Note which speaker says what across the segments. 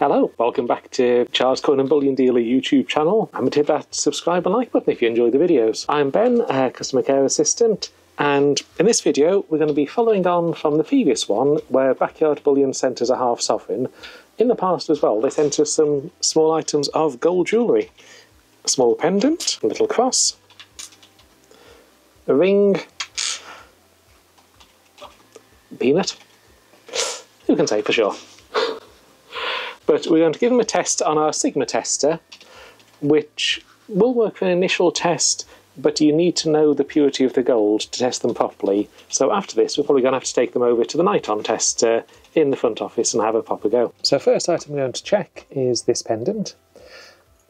Speaker 1: Hello, welcome back to Chards Coin and Bullion Dealer YouTube channel. Remember to hit that subscribe and like button if you enjoy the videos. I'm Ben, a customer care assistant, and in this video we're going to be following on from the previous one where Backyard Bullion sent us a half sovereign. In the past as well, they sent us some small items of gold jewellery. A small pendant, a little cross, a ring, a peanut. Who can say for sure? But we're going to give them a test on our Sigma tester, which will work for an initial test, but you need to know the purity of the gold to test them properly. So after this, we're probably going to have to take them over to the Niton tester in the front office and have a proper go. So first item we're going to check is this pendant,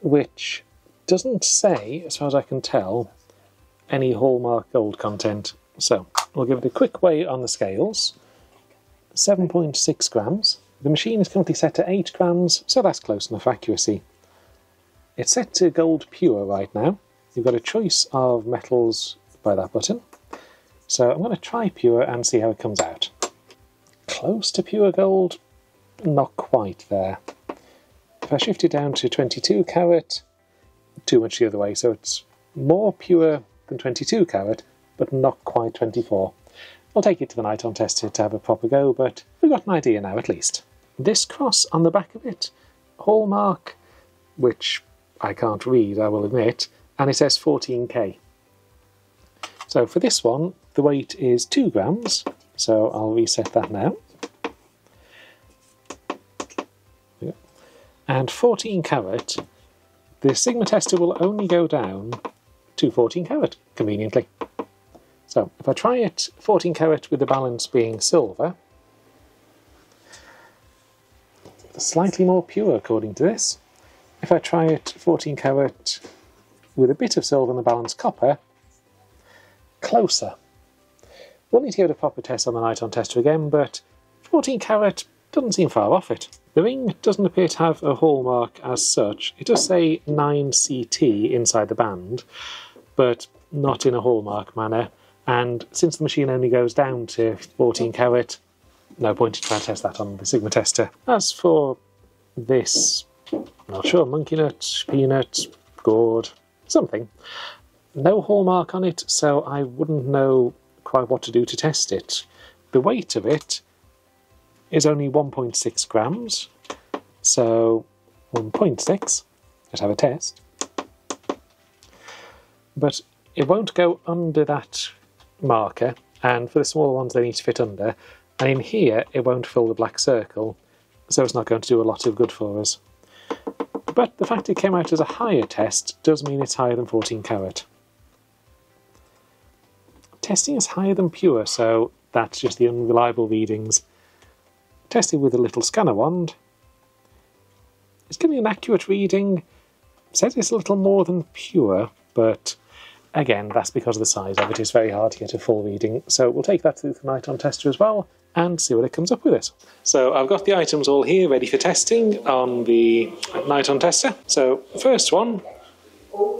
Speaker 1: which doesn't say, as far as I can tell, any hallmark gold content. So we'll give it a quick weigh on the scales. 7.6 grams. The machine is currently set to 8 grams, so that's close enough accuracy. It's set to gold pure right now. You've got a choice of metals by that button. So I'm going to try pure and see how it comes out. Close to pure gold, not quite there. If I shift it down to 22 carat, too much the other way, so it's more pure than 22 carat, but not quite 24. I'll take it to the night Niton tester to have a proper go, but we've got an idea now at least. This cross on the back of it, hallmark, which I can't read, I will admit, and it says 14k. So for this one, the weight is 2 grams, so I'll reset that now. And 14 carat, the Sigma tester will only go down to 14 carat, conveniently. So if I try it 14 carat with the balance being silver, slightly more pure according to this. If I try it 14 carat with a bit of silver and the balance copper, closer. We'll need to give it a proper test on the Niton tester again, but 14 carat doesn't seem far off it. The ring doesn't appear to have a hallmark as such. It does say 9CT inside the band, but not in a hallmark manner. And since the machine only goes down to 14 carat, no point in trying to test that on the Sigma tester. As for this, I'm not sure, monkey nut, peanut, gourd, something. No hallmark on it, so I wouldn't know quite what to do to test it. The weight of it is only 1.6 grams, so 1.6, let's have a test. But it won't go under that marker, and for the smaller ones they need to fit under, and in here it won't fill the black circle, so it's not going to do a lot of good for us. But the fact it came out as a higher test does mean it's higher than 14 carat. Testing is higher than pure, so that's just the unreliable readings. Testing with a little scanner wand. It's giving an accurate reading. Says it's a little more than pure, but again, that's because of the size of it. It's very hard to get a full reading. So we'll take that to the Niton tester as well and see what it comes up with it. So I've got the items all here ready for testing on the Niton tester. So first one,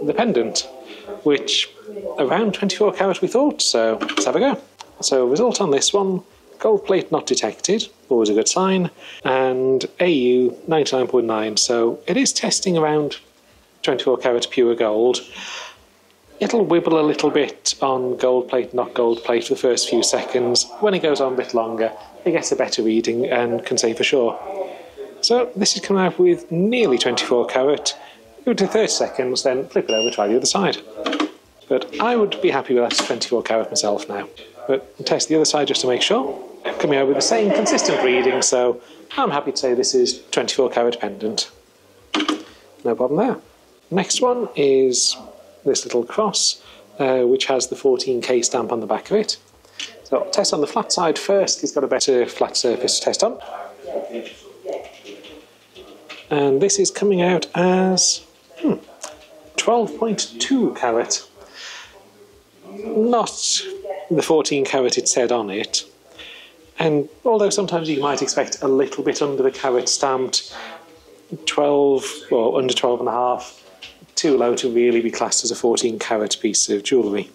Speaker 1: the pendant, which around 24 carat we thought, so let's have a go. So result on this one, gold plate not detected, always a good sign, and AU 99.9, so it is testing around 24 carat pure gold. It'll wibble a little bit on gold plate, not gold plate for the first few seconds. When it goes on a bit longer, it gets a better reading and can say for sure. So this is coming out with nearly 24 carat. It to 30 seconds, then flip it over, try the other side. But I would be happy with that 24 carat myself now. But test the other side just to make sure. Coming out with the same consistent reading, so I'm happy to say this is 24 carat pendant. No problem there. Next one is this little cross, uh, which has the 14K stamp on the back of it. So I'll test on the flat side first, it's got a better flat surface to test on. And this is coming out as hmm, 12.2 carat. Not the 14 carat it said on it. And although sometimes you might expect a little bit under the carat stamped, 12 or under 12 and a half too low to really be classed as a 14 carat piece of jewellery.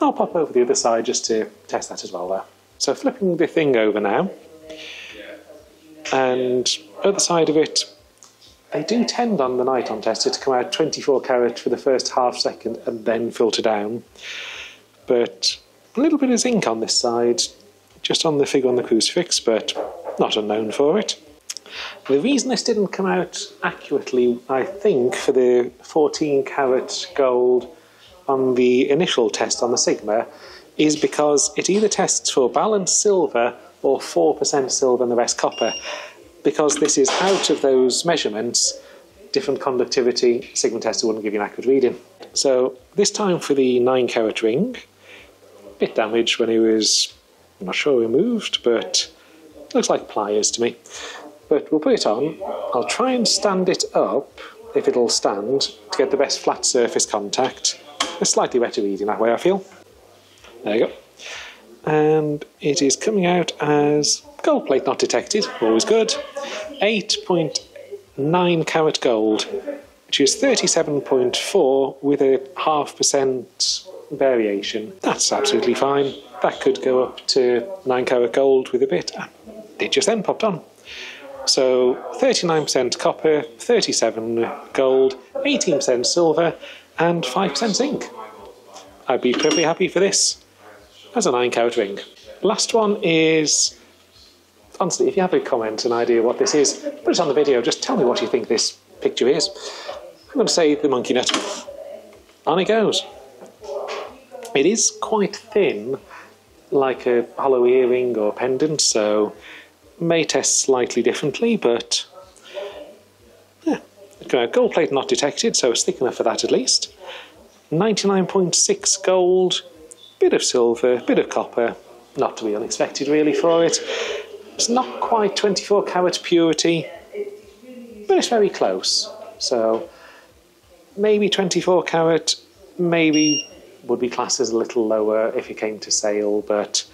Speaker 1: I'll pop over the other side just to test that as well there. So flipping the thing over now, And other side of it, they do tend on the Niton tester to come out 24 carat for the first half second and then filter down. But a little bit of zinc on this side, just on the figure on the crucifix, but not unknown for it. The reason this didn't come out accurately, I think, for the 14 carat gold on the initial test on the Sigma is because it either tests for balanced silver or 4% silver and the rest copper. Because this is out of those measurements, different conductivity, Sigma tester wouldn't give you an accurate reading. So this time for the 9 carat ring, bit damaged when it was, I'm not sure removed, but looks like pliers to me. But we'll put it on. I'll try and stand it up, if it'll stand, to get the best flat surface contact. A slightly better reading that way, I feel. There you go. And it is coming out as gold plate not detected, always good. 8.9 carat gold, which is 37.4 with a half percent variation. That's absolutely fine. That could go up to 9 carat gold with a bit. It just then popped on. So 39% copper, 37 gold, 18% silver, and 5% zinc. I'd be perfectly happy for this as a 9 carat ring. Last one is honestly, if you have a comment, an idea what this is, put it on the video. Just tell me what you think this picture is. I'm going to say the monkey nut. On it goes. It is quite thin, like a hollow earring or pendant, so may test slightly differently, but yeah. Gold plate not detected, so it's thick enough for that at least. 99.6 gold, bit of silver, bit of copper, not to be unexpected really for it. It's not quite 24 carat purity, but it's very close. So maybe 24 carat, maybe would be classed as a little lower if it came to sale, but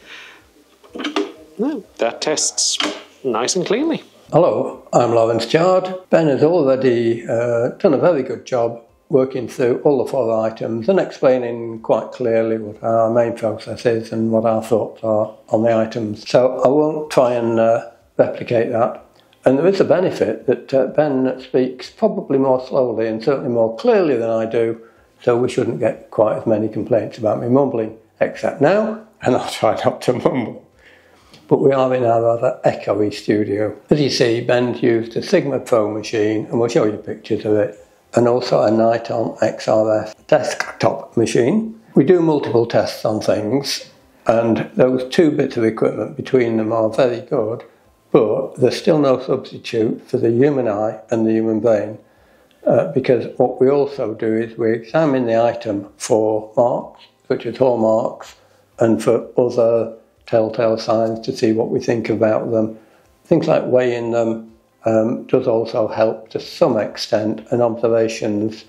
Speaker 1: no, that tests nice and cleanly.
Speaker 2: Hello, I'm Lawrence Chard. Ben has already uh, done a very good job working through all the four items and explaining quite clearly what our main process is and what our thoughts are on the items. So I won't try and uh, replicate that. And there is a benefit that uh, Ben speaks probably more slowly and certainly more clearly than I do, so we shouldn't get quite as many complaints about me mumbling, except now, and I'll try not to mumble but we are in our rather echoey studio. As you see, Ben's used a Sigma Pro machine, and we'll show you pictures of it, and also a Niton XRF desktop machine. We do multiple tests on things, and those two bits of equipment between them are very good, but there's still no substitute for the human eye and the human brain. Uh, because what we also do is we examine the item for marks, such as hallmarks, and for other telltale signs to see what we think about them. Things like weighing them um, does also help to some extent, and observations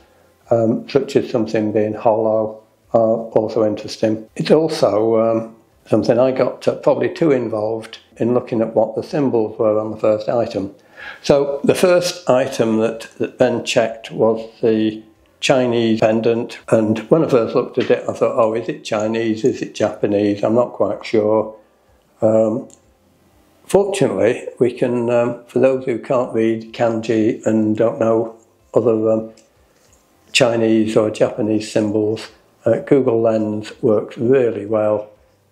Speaker 2: um, such as something being hollow are also interesting. It's also um, something I got uh, probably too involved in looking at what the symbols were on the first item. So the first item that, that Ben checked was the Chinese pendant. And when I first looked at it, I thought, oh, is it Chinese? Is it Japanese? I'm not quite sure. Um, fortunately, we can, um, for those who can't read kanji and don't know other Chinese or Japanese symbols, uh, Google Lens works really well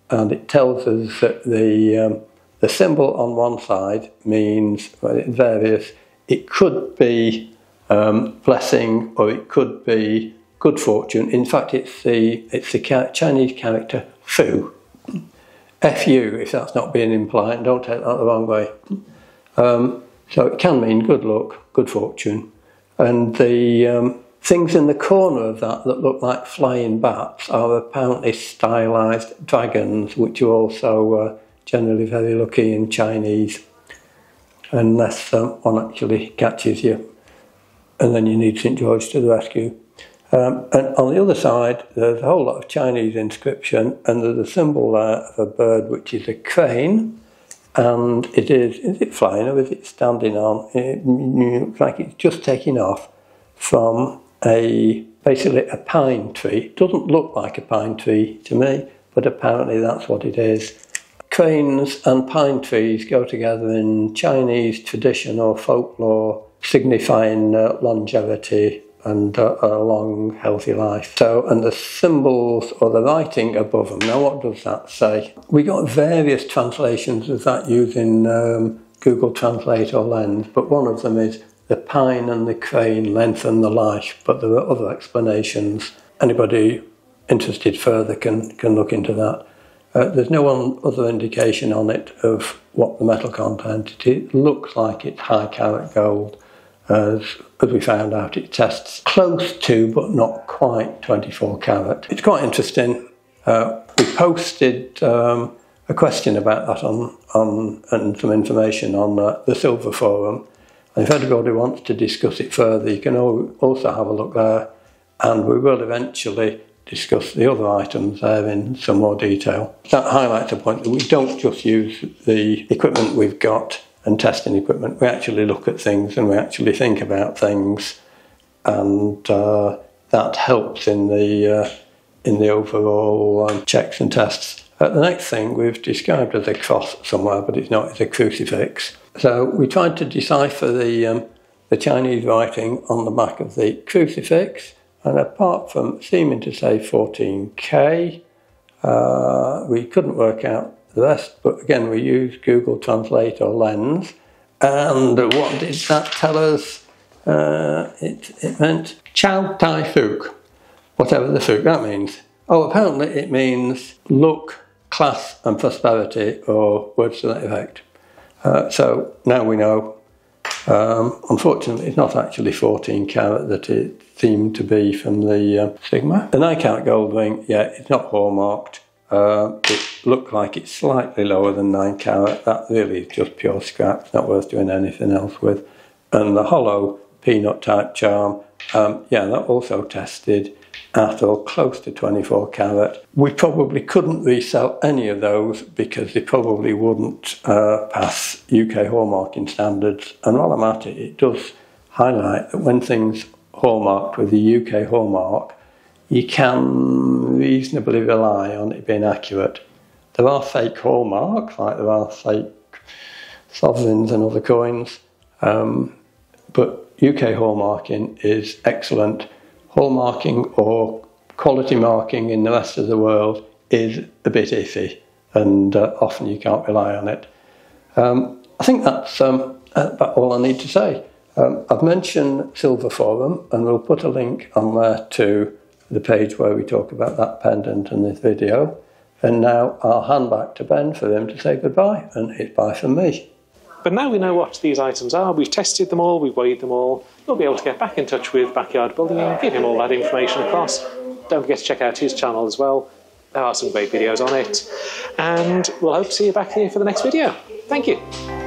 Speaker 2: and it tells us that the, um, the symbol on one side means well, various. It could be um, blessing, or it could be good fortune. In fact, it's the it's the Chinese character fu, fu. If that's not being implied, don't take that the wrong way. Um, so it can mean good luck, good fortune, and the um, things in the corner of that that look like flying bats are apparently stylized dragons, which are also uh, generally very lucky in Chinese, unless um, one actually catches you and then you need St George to the rescue. Um, and on the other side, there's a whole lot of Chinese inscription, and there's a symbol there of a bird which is a crane, and it is, is it flying or is it standing on? It looks like it's just taking off from a, basically a pine tree. It doesn't look like a pine tree to me, but apparently that's what it is. cranes and pine trees go together in Chinese tradition or folklore, signifying uh, longevity and uh, a long, healthy life. So, and the symbols or the writing above them. Now, what does that say? We got various translations of that using um, Google Translate or Lens, but one of them is the pine and the crane lengthen the life, but there are other explanations. Anybody interested further can, can look into that. Uh, there's no other indication on it of what the metal content. is. It looks like it's high carat gold. As, as we found out, it tests close to, but not quite 24 carat. It's quite interesting. Uh, we posted um, a question about that on, on and some information on uh, the Silver Forum. And if anybody wants to discuss it further, you can also have a look there. And we will eventually discuss the other items there in some more detail. That highlights the point that we don't just use the equipment we've got and testing equipment. We actually look at things and we actually think about things, and uh, that helps in the uh, in the overall um, checks and tests. Uh, the next thing we've described as a cross somewhere, but it's not. It's a crucifix. So we tried to decipher the um, the Chinese writing on the back of the crucifix, and apart from seeming to say 14k, uh, we couldn't work out the rest. But again, we used Google Translate or Lens. And what did that tell us? Uh, it, it meant Chow Tai Fook, whatever the Fook that means. Oh, apparently it means look, class, and prosperity, or words to that effect. Uh, so now we know. Um, unfortunately, it's not actually 14 carat that it seemed to be from the uh, Sigma. The 9 carat gold ring, yeah, it's not hallmarked. Uh, it looked like it's slightly lower than 9 carat. That really is just pure scrap, not worth doing anything else with. And the hollow peanut type charm, um, yeah, that also tested at or close to 24 carat. We probably couldn't resell any of those because they probably wouldn't uh, pass UK hallmarking standards. And while I'm at it, it does highlight that when things hallmarked with the UK hallmark, you can reasonably rely on it being accurate. There are fake hallmarks, like there are fake sovereigns and other coins, um, but UK hallmarking is excellent. Hallmarking or quality marking in the rest of the world is a bit iffy, and uh, often you can't rely on it. Um, I think that's um, about all I need to say. Um, I've mentioned Silver Forum, and we'll put a link on there to the page where we talk about that pendant and this video. And now I'll hand back to Ben for him to say goodbye, and it's bye from me.
Speaker 1: But now we know what these items are, we've tested them all, we've weighed them all, we'll be able to get back in touch with Backyard Bullion and give him all that information across. Don't forget to check out his channel as well. There are some great videos on it. And we'll hope to see you back here for the next video. Thank you.